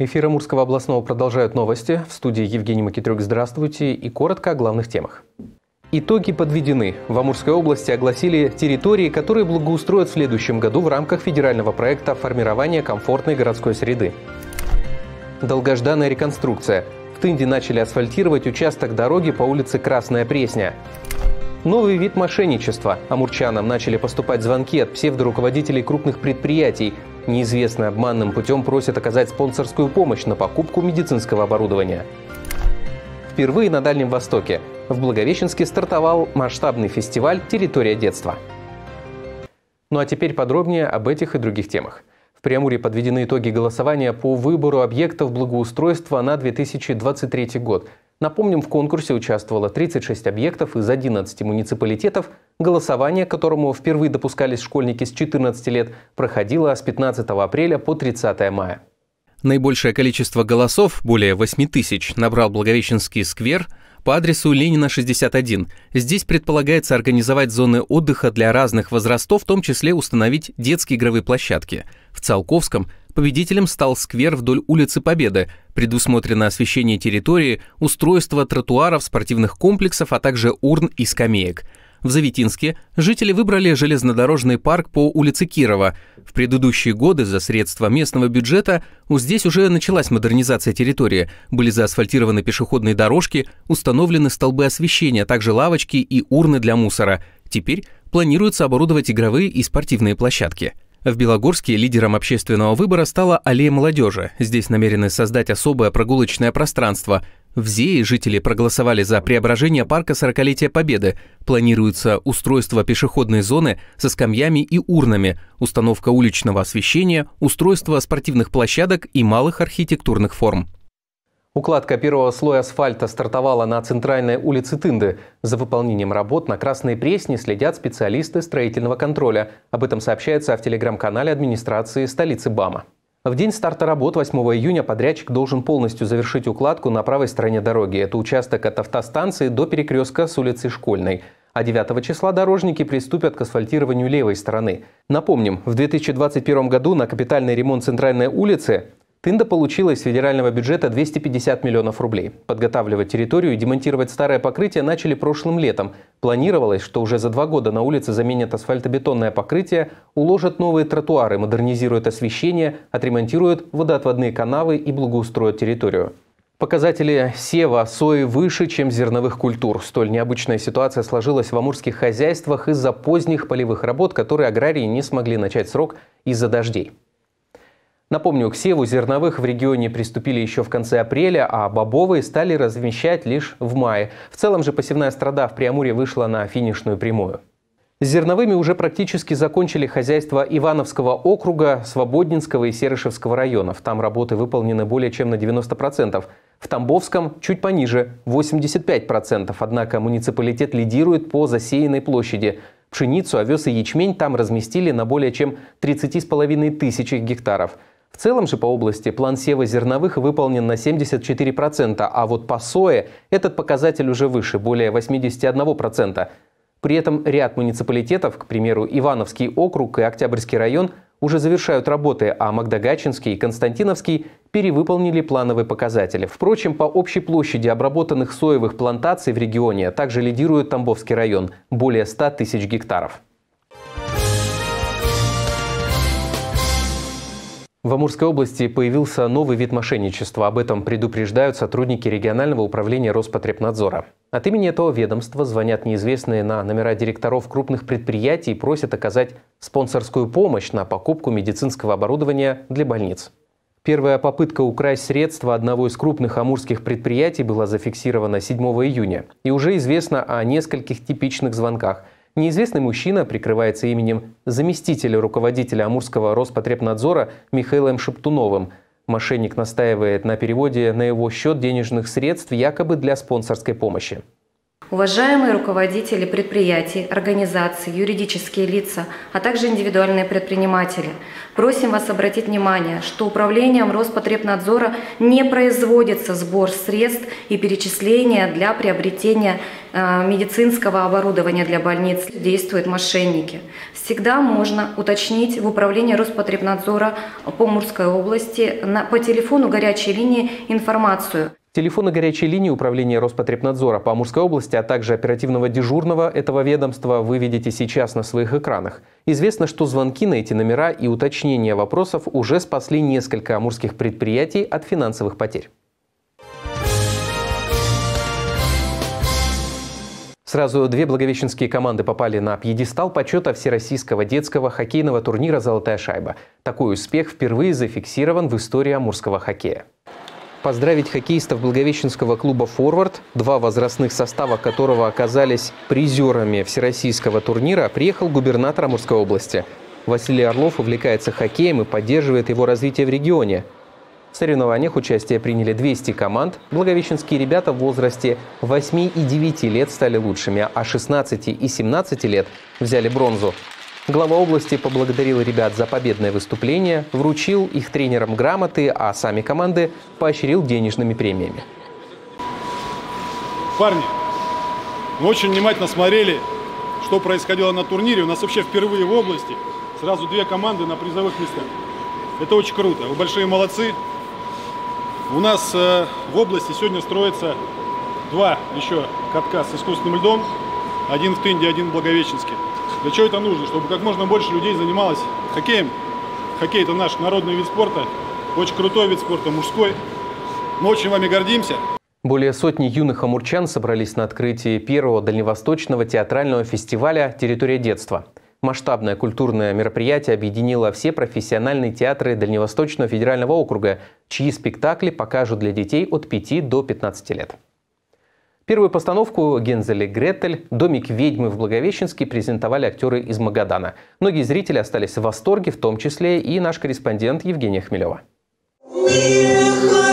Эфир Амурского областного продолжают новости. В студии Евгений Макитрюк. Здравствуйте. И коротко о главных темах. Итоги подведены. В Амурской области огласили территории, которые благоустроят в следующем году в рамках федерального проекта формирования комфортной городской среды. Долгожданная реконструкция. В Тынде начали асфальтировать участок дороги по улице Красная Пресня. Новый вид мошенничества. Амурчанам начали поступать звонки от псевдоруководителей крупных предприятий. Неизвестные обманным путем просят оказать спонсорскую помощь на покупку медицинского оборудования. Впервые на Дальнем Востоке в Благовещенске стартовал масштабный фестиваль «Территория детства». Ну а теперь подробнее об этих и других темах. В Преамуре подведены итоги голосования по выбору объектов благоустройства на 2023 год – Напомним, в конкурсе участвовало 36 объектов из 11 муниципалитетов. Голосование, которому впервые допускались школьники с 14 лет, проходило с 15 апреля по 30 мая. Наибольшее количество голосов, более 8 тысяч, набрал Благовещенский сквер по адресу Ленина 61. Здесь предполагается организовать зоны отдыха для разных возрастов, в том числе установить детские игровые площадки. В Циолковском Победителем стал сквер вдоль улицы Победы. Предусмотрено освещение территории, устройство тротуаров, спортивных комплексов, а также урн и скамеек. В Завитинске жители выбрали железнодорожный парк по улице Кирова. В предыдущие годы за средства местного бюджета здесь уже началась модернизация территории. Были заасфальтированы пешеходные дорожки, установлены столбы освещения, а также лавочки и урны для мусора. Теперь планируется оборудовать игровые и спортивные площадки. В Белогорске лидером общественного выбора стала аллея молодежи. Здесь намерены создать особое прогулочное пространство. В ЗЕИ жители проголосовали за преображение парка 40-летия Победы. Планируется устройство пешеходной зоны со скамьями и урнами, установка уличного освещения, устройство спортивных площадок и малых архитектурных форм. Укладка первого слоя асфальта стартовала на центральной улице Тынды. За выполнением работ на Красной Пресне следят специалисты строительного контроля. Об этом сообщается в телеграм-канале администрации столицы БАМа. В день старта работ 8 июня подрядчик должен полностью завершить укладку на правой стороне дороги. Это участок от автостанции до перекрестка с улицы Школьной. А 9 числа дорожники приступят к асфальтированию левой стороны. Напомним, в 2021 году на капитальный ремонт центральной улицы Тында получила из федерального бюджета 250 миллионов рублей. Подготавливать территорию и демонтировать старое покрытие начали прошлым летом. Планировалось, что уже за два года на улице заменят асфальтобетонное покрытие, уложат новые тротуары, модернизируют освещение, отремонтируют водоотводные канавы и благоустроят территорию. Показатели сева сои выше, чем зерновых культур. Столь необычная ситуация сложилась в амурских хозяйствах из-за поздних полевых работ, которые аграрии не смогли начать срок из-за дождей. Напомню, к севу зерновых в регионе приступили еще в конце апреля, а бобовые стали размещать лишь в мае. В целом же посевная страда в Приамуре вышла на финишную прямую. С зерновыми уже практически закончили хозяйство Ивановского округа, Свободнинского и Серышевского районов. Там работы выполнены более чем на 90%. В Тамбовском чуть пониже – 85%. Однако муниципалитет лидирует по засеянной площади. Пшеницу, овес и ячмень там разместили на более чем 30,5 тысяч гектаров – в целом же по области план сева зерновых выполнен на 74%, а вот по сое этот показатель уже выше, более 81%. При этом ряд муниципалитетов, к примеру, Ивановский округ и Октябрьский район, уже завершают работы, а Магдагачинский и Константиновский перевыполнили плановые показатели. Впрочем, по общей площади обработанных соевых плантаций в регионе также лидирует Тамбовский район – более 100 тысяч гектаров. В Амурской области появился новый вид мошенничества. Об этом предупреждают сотрудники регионального управления Роспотребнадзора. От имени этого ведомства звонят неизвестные на номера директоров крупных предприятий и просят оказать спонсорскую помощь на покупку медицинского оборудования для больниц. Первая попытка украсть средства одного из крупных амурских предприятий была зафиксирована 7 июня. И уже известно о нескольких типичных звонках – Неизвестный мужчина прикрывается именем заместителя руководителя Амурского Роспотребнадзора Михаилом Шептуновым. Мошенник настаивает на переводе на его счет денежных средств якобы для спонсорской помощи. Уважаемые руководители предприятий, организаций, юридические лица, а также индивидуальные предприниматели, просим вас обратить внимание, что управлением Роспотребнадзора не производится сбор средств и перечисления для приобретения медицинского оборудования для больниц. Действуют мошенники. Всегда можно уточнить в управлении Роспотребнадзора по Мурской области на, по телефону горячей линии информацию. Телефоны горячей линии Управления Роспотребнадзора по Амурской области, а также оперативного дежурного этого ведомства вы видите сейчас на своих экранах. Известно, что звонки на эти номера и уточнение вопросов уже спасли несколько амурских предприятий от финансовых потерь. Сразу две благовещенские команды попали на пьедестал почета Всероссийского детского хоккейного турнира «Золотая шайба». Такой успех впервые зафиксирован в истории амурского хоккея. Поздравить хоккеистов Благовещенского клуба «Форвард», два возрастных состава которого оказались призерами всероссийского турнира, приехал губернатор Амурской области. Василий Орлов увлекается хоккеем и поддерживает его развитие в регионе. В соревнованиях участие приняли 200 команд. Благовещенские ребята в возрасте 8 и 9 лет стали лучшими, а 16 и 17 лет взяли бронзу. Глава области поблагодарил ребят за победное выступление, вручил их тренерам грамоты, а сами команды поощрил денежными премиями. Парни, мы очень внимательно смотрели, что происходило на турнире. У нас вообще впервые в области сразу две команды на призовых местах. Это очень круто. Вы большие молодцы. У нас э, в области сегодня строится два еще катка с искусственным льдом. Один в Тынде, один в Благовещенске. Для чего это нужно? Чтобы как можно больше людей занималось хоккеем. Хоккей – это наш народный вид спорта, очень крутой вид спорта, мужской. Мы очень вами гордимся. Более сотни юных амурчан собрались на открытии первого дальневосточного театрального фестиваля «Территория детства». Масштабное культурное мероприятие объединило все профессиональные театры Дальневосточного федерального округа, чьи спектакли покажут для детей от 5 до 15 лет. Первую постановку «Гензель Гретель. Домик ведьмы в Благовещенске» презентовали актеры из Магадана. Многие зрители остались в восторге, в том числе и наш корреспондент Евгения Хмелева. Не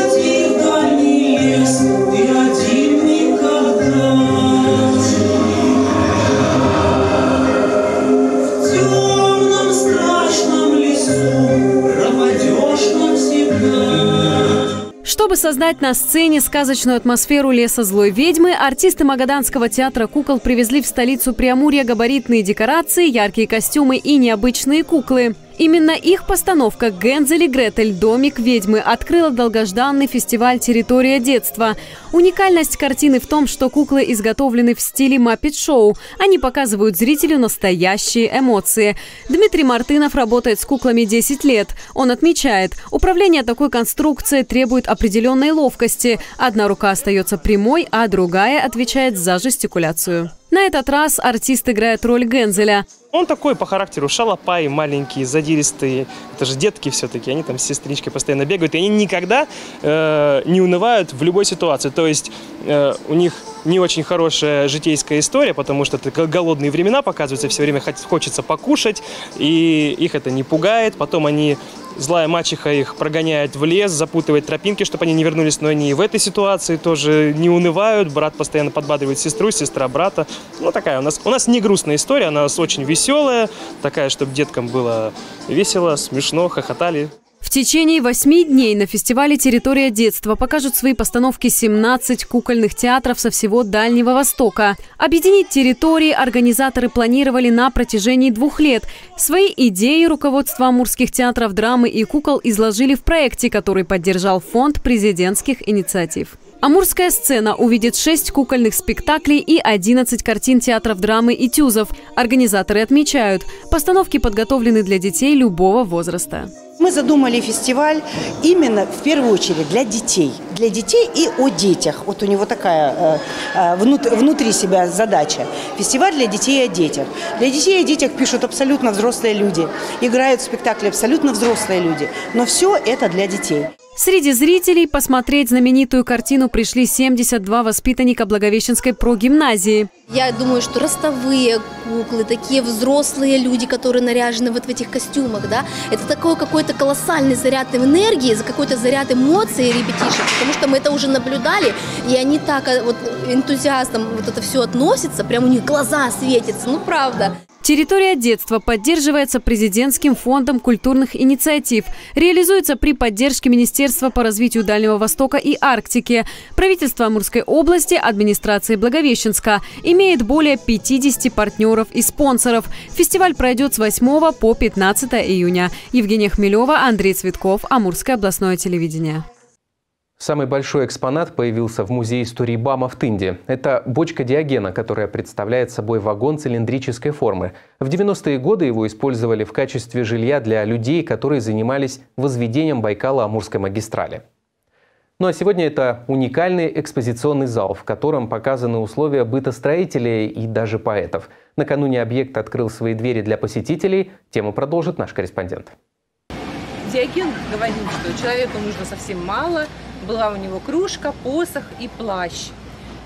Чтобы создать на сцене сказочную атмосферу леса злой ведьмы, артисты Магаданского театра кукол привезли в столицу Преамурья габаритные декорации, яркие костюмы и необычные куклы. Именно их постановка «Гензель и Гретель. Домик ведьмы» открыла долгожданный фестиваль «Территория детства». Уникальность картины в том, что куклы изготовлены в стиле маппет-шоу. Они показывают зрителю настоящие эмоции. Дмитрий Мартынов работает с куклами 10 лет. Он отмечает, управление такой конструкцией требует определенной ловкости. Одна рука остается прямой, а другая отвечает за жестикуляцию. На этот раз артист играет роль Гензеля. Он такой по характеру шалопай, маленький, задиристый. Это же детки все-таки, они там с сестричкой постоянно бегают. И они никогда э, не унывают в любой ситуации. То есть э, у них не очень хорошая житейская история, потому что это голодные времена показываются, все время хочется покушать, и их это не пугает. Потом они злая мачеха их прогоняет в лес, запутывает тропинки, чтобы они не вернулись, но они и в этой ситуации тоже не унывают. Брат постоянно подбадривает сестру, сестра брата. Ну, такая у нас, у нас не грустная история, она у нас очень веселая, такая, чтобы деткам было весело, смешно, хохотали. В течение восьми дней на фестивале «Территория детства» покажут свои постановки 17 кукольных театров со всего Дальнего Востока. Объединить территории организаторы планировали на протяжении двух лет. Свои идеи руководства амурских театров драмы и кукол изложили в проекте, который поддержал Фонд президентских инициатив. Амурская сцена увидит 6 кукольных спектаклей и 11 картин театров драмы и тюзов. Организаторы отмечают, постановки подготовлены для детей любого возраста. Мы задумали фестиваль именно в первую очередь для детей. Для детей и о детях. Вот у него такая э, э внутри себя задача. Фестиваль для детей и о детях. Для детей и о детях пишут абсолютно взрослые люди. Играют в спектакли абсолютно взрослые люди. Но все это для детей. Среди зрителей посмотреть знаменитую картину пришли 72 воспитанника Благовещенской прогимназии. Я думаю, что ростовые куклы, такие взрослые люди, которые наряжены вот в этих костюмах, да, это такой какой-то колоссальный заряд энергии, какой-то заряд эмоций ребятишек, потому что мы это уже наблюдали, и они так э, вот энтузиастом вот это все относятся, прям у них глаза светятся, ну правда. Территория детства поддерживается президентским фондом культурных инициатив. Реализуется при поддержке Министерства по развитию Дальнего Востока и Арктики. Правительство Амурской области, администрации Благовещенска имеет более 50 партнеров и спонсоров. Фестиваль пройдет с 8 по 15 июня. Евгения Хмелева, Андрей Цветков, Амурское областное телевидение. Самый большой экспонат появился в музее истории БАМа в Тынде. Это бочка Диогена, которая представляет собой вагон цилиндрической формы. В 90-е годы его использовали в качестве жилья для людей, которые занимались возведением Байкала-Амурской магистрали. Ну а сегодня это уникальный экспозиционный зал, в котором показаны условия быта строителей и даже поэтов. Накануне объект открыл свои двери для посетителей. Тему продолжит наш корреспондент. Диоген говорил, что человеку нужно совсем мало – была у него кружка, посох и плащ.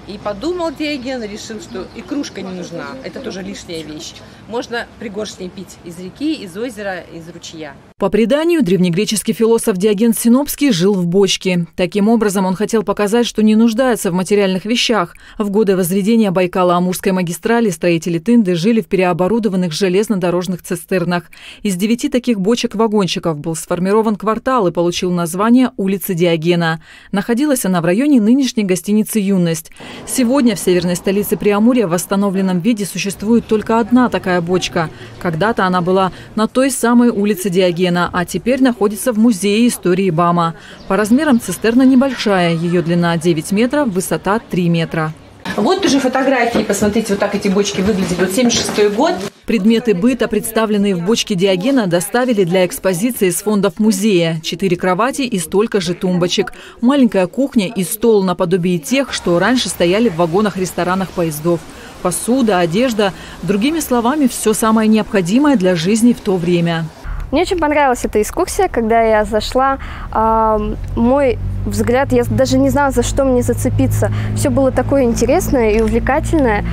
И подумал Диоген, решил, что и кружка не нужна, это тоже лишняя вещь. Можно пригоршней пить из реки, из озера, из ручья. По преданию, древнегреческий философ Диоген Синопский жил в бочке. Таким образом, он хотел показать, что не нуждается в материальных вещах. В годы возведения Байкала-Амурской магистрали строители Тынды жили в переоборудованных железнодорожных цистернах. Из девяти таких бочек-вагончиков был сформирован квартал и получил название улицы Диогена. Находилась она в районе нынешней гостиницы «Юность». Сегодня в северной столице Приамурья в восстановленном виде существует только одна такая бочка. Когда-то она была на той самой улице Диогена Гена, а теперь находится в Музее истории БАМа. По размерам цистерна небольшая, ее длина 9 метров, высота 3 метра. Вот тоже фотографии, посмотрите, вот так эти бочки выглядят. Вот 76 год. Предметы быта, представленные в бочке Диогена, доставили для экспозиции из фондов музея. Четыре кровати и столько же тумбочек. Маленькая кухня и стол наподобие тех, что раньше стояли в вагонах-ресторанах поездов. Посуда, одежда. Другими словами, все самое необходимое для жизни в то время. Мне очень понравилась эта экскурсия, когда я зашла. Э, мой взгляд, я даже не знала, за что мне зацепиться. Все было такое интересное и увлекательное.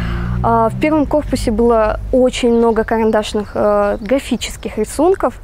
Э, в первом корпусе было очень много карандашных э, графических рисунков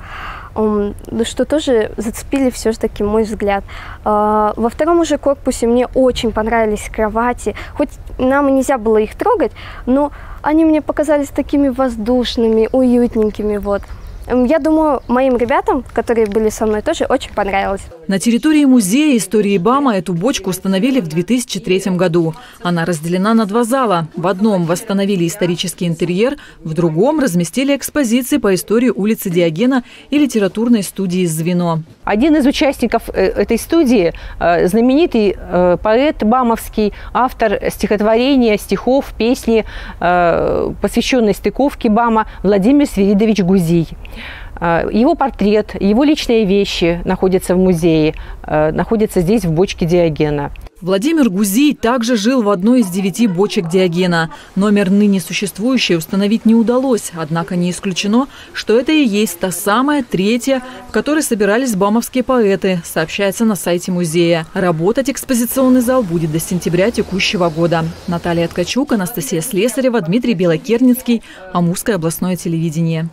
что тоже зацепили все же таки мой взгляд. Во втором уже корпусе мне очень понравились кровати. Хоть нам нельзя было их трогать, но они мне показались такими воздушными, уютненькими. Вот. Я думаю, моим ребятам, которые были со мной, тоже очень понравилось. На территории музея истории БАМа эту бочку установили в 2003 году. Она разделена на два зала. В одном восстановили исторический интерьер, в другом разместили экспозиции по истории улицы Диогена и литературной студии «Звено». Один из участников э, этой студии, э, знаменитый э, поэт бамовский, автор стихотворения, стихов, песни, посвященной стыковке БАМа Владимир Свиридович Гузий. Его портрет, его личные вещи находятся в музее, находятся здесь, в бочке Диогена. Владимир Гузий также жил в одной из девяти бочек Диогена. Номер ныне существующий установить не удалось, однако не исключено, что это и есть та самая третья, в которой собирались бамовские поэты, сообщается на сайте музея. Работать экспозиционный зал будет до сентября текущего года. Наталья Ткачук, Анастасия Слесарева, Дмитрий Белокерницкий, Амурское областное телевидение.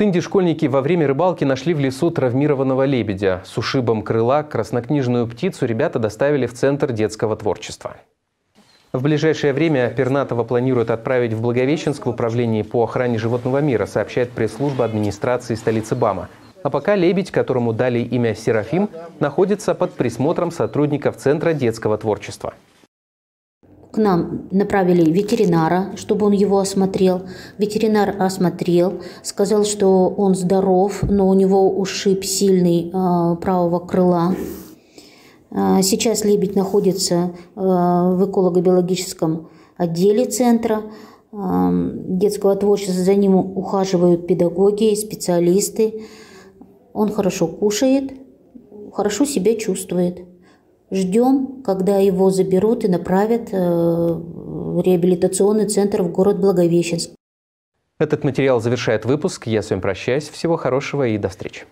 Тынде школьники во время рыбалки нашли в лесу травмированного лебедя. С ушибом крыла краснокнижную птицу ребята доставили в Центр детского творчества. В ближайшее время Пернатова планируют отправить в Благовещенск в управлении по охране животного мира, сообщает пресс-служба администрации столицы Бама. А пока лебедь, которому дали имя Серафим, находится под присмотром сотрудников Центра детского творчества. К нам направили ветеринара, чтобы он его осмотрел. Ветеринар осмотрел, сказал, что он здоров, но у него ушиб сильный э, правого крыла. Э, сейчас лебедь находится э, в эколого-биологическом отделе центра детского творчества. За ним ухаживают педагоги, специалисты. Он хорошо кушает, хорошо себя чувствует. Ждем, когда его заберут и направят э, в реабилитационный центр в город Благовещенск. Этот материал завершает выпуск. Я с вами прощаюсь. Всего хорошего и до встречи.